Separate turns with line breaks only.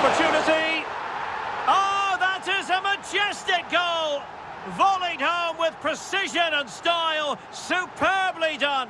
opportunity. Oh, that is a majestic goal. Volleyed home with precision and style. Superbly done.